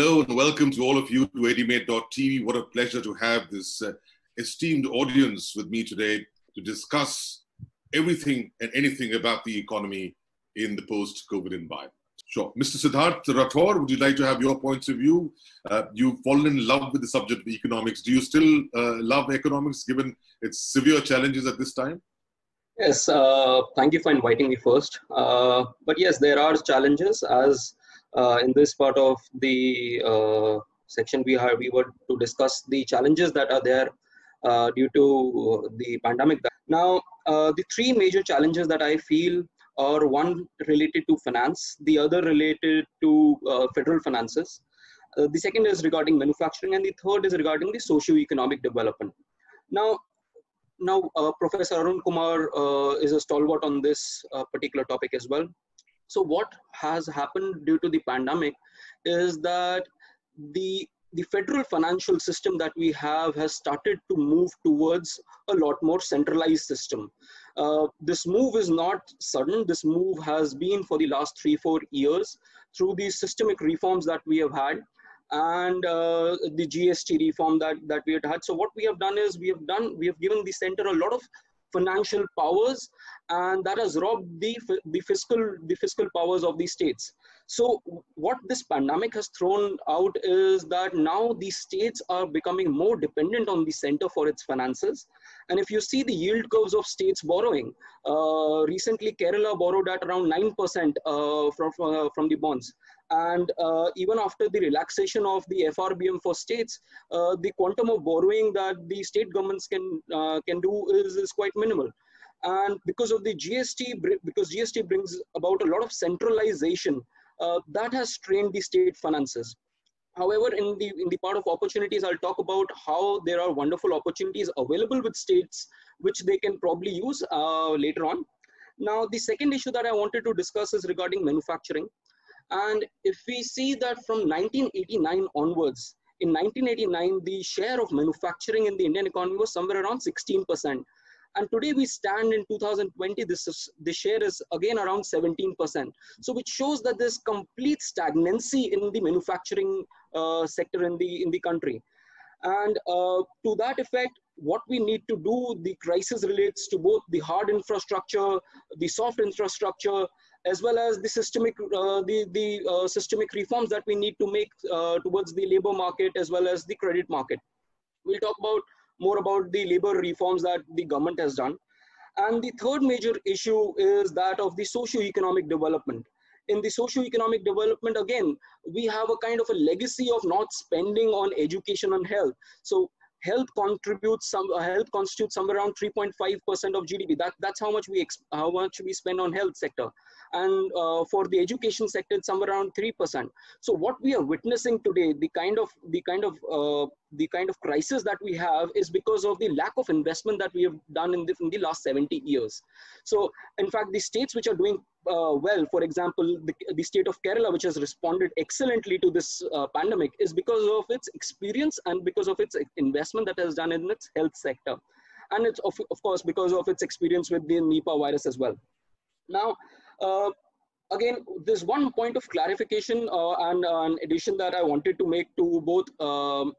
Hello and welcome to all of you to Edumate.tv. What a pleasure to have this uh, esteemed audience with me today to discuss everything and anything about the economy in the post-COVID environment. Sure. Mr. Siddharth Rathore, would you like to have your points of view? Uh, you've fallen in love with the subject of economics. Do you still uh, love economics given its severe challenges at this time? Yes, uh, thank you for inviting me first. Uh, but yes, there are challenges as in this part of the uh, section we have, we were to discuss the challenges that are there due to the pandemic. Now, the three major challenges that I feel are one related to finance, the other related to uh, federal finances. Uh, the second is regarding manufacturing, and the third is regarding the socio-economic development. Now, now uh, Professor Arun Kumar uh, is a stalwart on this uh, particular topic as well. So, what has happened due to the pandemic is that the the federal financial system that we have has started to move towards a lot more centralized system uh, this move is not sudden. This move has been for the last three, four years through these systemic reforms that we have had and uh, the GST reform that, that we had had. So what we have done is we have done, we have given the center a lot of financial powers and that has robbed the, the fiscal the fiscal powers of the states. So what this pandemic has thrown out is that now the states are becoming more dependent on the center for its finances and if you see the yield curves of states borrowing uh, recently kerala borrowed at around 9% uh, from, uh, from the bonds and uh, even after the relaxation of the FRBM for states, uh, the quantum of borrowing that the state governments can uh, can do is, is quite minimal. And because of the GST, because GST brings about a lot of centralization, that has strained the state finances. However, in the in the part of opportunities, I'll talk about how there are wonderful opportunities available with states, which they can probably use uh, later on. Now, the second issue that I wanted to discuss is regarding manufacturing. And if we see that from 1989 onwards, in 1989, the share of manufacturing in the Indian economy was somewhere around 16%. And today we stand in 2020, this, is, this share is again around 17%. So which shows that there's complete stagnancy in the manufacturing uh, sector in the, in the country. And uh, to that effect, what we need to do, the crisis relates to both the hard infrastructure, the soft infrastructure, as well as the systemic uh, the the uh, systemic reforms that we need to make uh, towards the labor market as well as the credit market we'll talk about more about the labor reforms that the government has done. And the third major issue is that of the socio-economic development. In the socio-economic development again we have a kind of a legacy of not spending on education and health. So health contributes some uh, health constitutes somewhere around 3.5 percent of gdp that that's how much we how much we spend on health sector and uh, for the education sector it's somewhere around 3% so what we are witnessing today the kind of the kind of uh, the kind of crisis that we have is because of the lack of investment that we have done in the, in the last 70 years. So in fact the states which are doing uh, well for example the, the state of kerala which has responded excellently to this uh, pandemic is because of its experience and because of its investment that has done in its health sector. And it's of, of course because of its experience with the nipah virus as well. Now again, there's one point of clarification uh, and uh, an addition that I wanted to make to both um,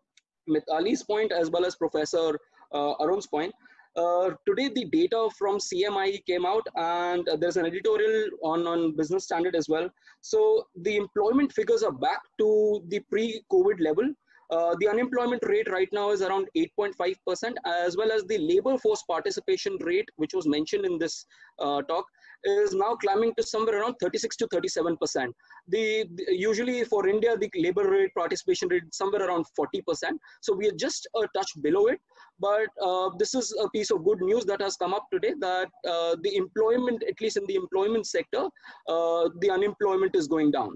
Ali's point as well as Professor Arun's point. Uh, today the data from CMI came out and uh, there's an editorial on, on business standard as well. So the employment figures are back to the pre-COVID level. Uh, the unemployment rate right now is around 8.5% as well as the labor force participation rate, which was mentioned in this talk, is now climbing to somewhere around 36 to 37 percent. The, the, usually for India the labor rate participation rate is somewhere around 40 percent. So we are just a touch below it. But uh, this is a piece of good news that has come up today that uh, the employment, at least in the employment sector, uh, the unemployment is going down.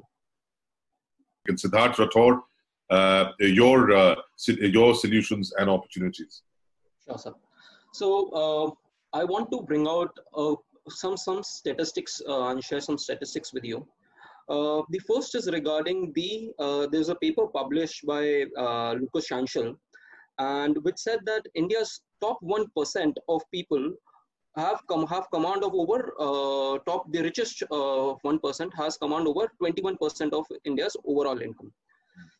Siddharth Rathore, uh, your uh, your solutions and opportunities. Sure, sir. So uh, I want to bring out a some some statistics uh, and share some statistics with you. Uh, the first is regarding the uh, there's a paper published by uh, Lucas Chancel, and which said that India's top one percent of people have come have command of over uh, top the richest uh, one has command over 21 percent of India's overall income.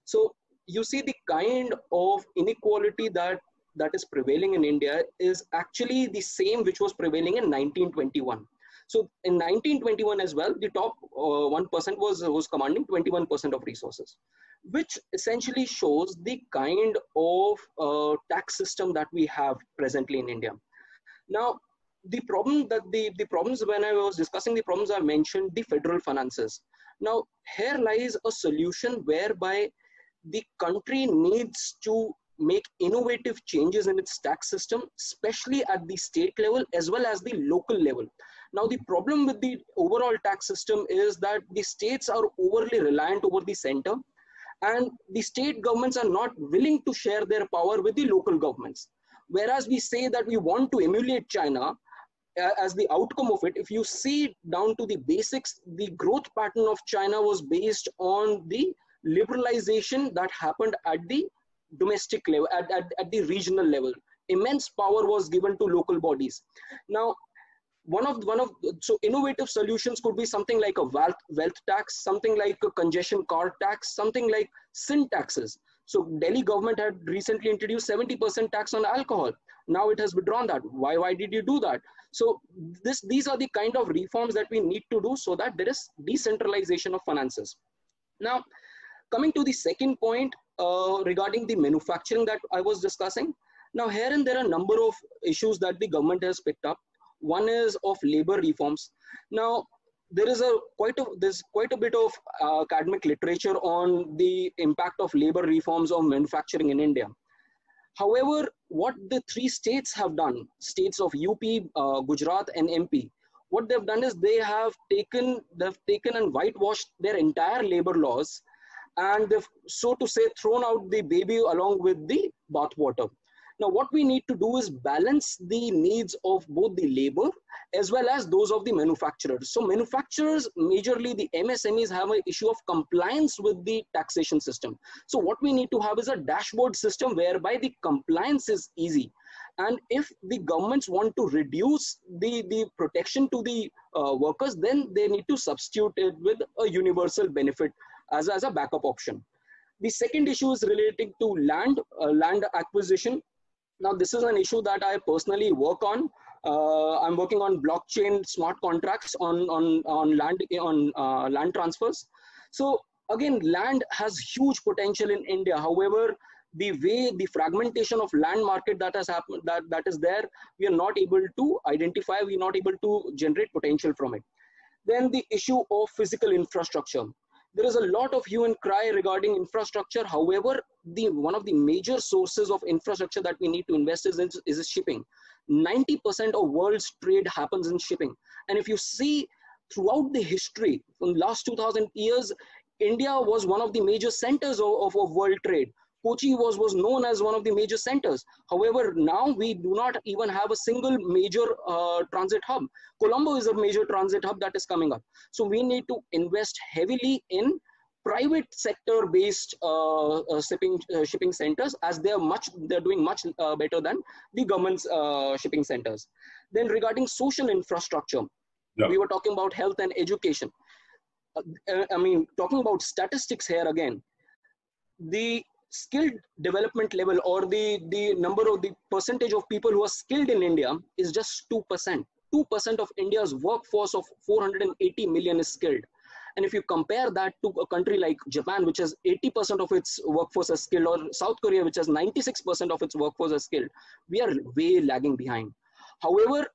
So you see the kind of inequality that that is prevailing in India is actually the same which was prevailing in 1921. So in 1921 as well, the top uh, 1% was, was commanding 21% of resources, which essentially shows the kind of uh, tax system that we have presently in India. Now, the problem that the, the problems when I was discussing the problems I mentioned the federal finances. Now, here lies a solution whereby the country needs to make innovative changes in its tax system, especially at the state level as well as the local level. Now, the problem with the overall tax system is that the states are overly reliant over the center and the state governments are not willing to share their power with the local governments. Whereas we say that we want to emulate China, uh, as the outcome of it, if you see down to the basics, the growth pattern of China was based on the liberalization that happened at the domestic level, at, at, at the regional level. Immense power was given to local bodies. Now, one of one of so innovative solutions could be something like a wealth wealth tax, something like a congestion car tax, something like sin taxes. So Delhi government had recently introduced 70% tax on alcohol. Now it has withdrawn that. Why why did you do that? So this these are the kind of reforms that we need to do so that there is decentralization of finances. Now, coming to the second point, uh, regarding the manufacturing that I was discussing. Now here and there are a number of issues that the government has picked up. One is of labor reforms. Now there is a quite a there's quite a bit of uh, academic literature on the impact of labor reforms on manufacturing in India. However, what the three states have done, states of UP, uh, Gujarat, and MP, what they've done is they have taken they've taken and whitewashed their entire labor laws and they've, so to say, thrown out the baby along with the bathwater. Now, what we need to do is balance the needs of both the labor as well as those of the manufacturers. So, manufacturers, majorly the MSMEs, have an issue of compliance with the taxation system. So, what we need to have is a dashboard system whereby the compliance is easy. And if the governments want to reduce the, the protection to the uh, workers, then they need to substitute it with a universal benefit as, as a backup option. The second issue is relating to land, uh, land acquisition. Now, this is an issue that I personally work on. Uh, I'm working on blockchain smart contracts on, on, on land, on uh, land transfers. So again, land has huge potential in India. However, the way the fragmentation of land market that has happened, that, that is there, we are not able to identify, we are not able to generate potential from it. Then the issue of physical infrastructure there is a lot of hue and cry regarding infrastructure. However, the one of the major sources of infrastructure that we need to invest is, is, is shipping. 90% of world's trade happens in shipping. And if you see throughout the history, from the last 2000 years, India was one of the major centers of, of, of world trade. Kochi was, was known as one of the major centers. However, now we do not even have a single major uh, transit hub. Colombo is a major transit hub that is coming up. So we need to invest heavily in private sector based uh, uh, shipping uh, shipping centers as they are much they're doing much uh, better than the government's uh, shipping centers then regarding social infrastructure yeah. we were talking about health and education uh, i mean talking about statistics here again the skilled development level or the, the number of the percentage of people who are skilled in India is just 2%. 2% of India's workforce of 480 million is skilled. And if you compare that to a country like Japan, which has 80% of its workforce as skilled, or South Korea, which has 96% of its workforce as skilled, we are way lagging behind. However,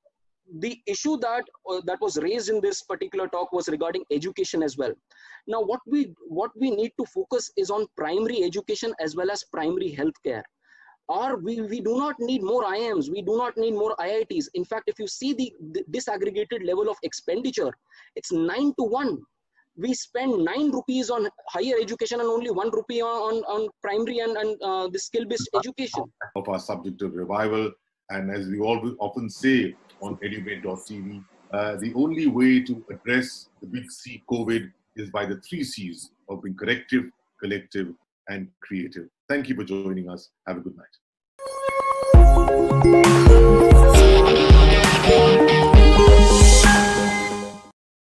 the issue that uh, that was raised in this particular talk was regarding education as well now what we what we need to focus is on primary education as well as primary healthcare or we, we do not need more IIMs, we do not need more IITs. In fact, if you see the, the disaggregated level of expenditure, it's 9 to 1. We spend 9 rupees on higher education and only 1 rupee on, on primary and, and uh, the skill-based education. Of our subject of revival, and as we all often say on edumate.tv, uh, the only way to address the big C COVID is by the three C's of being corrective, collective, and creative. Thank you for joining us. Have a good night.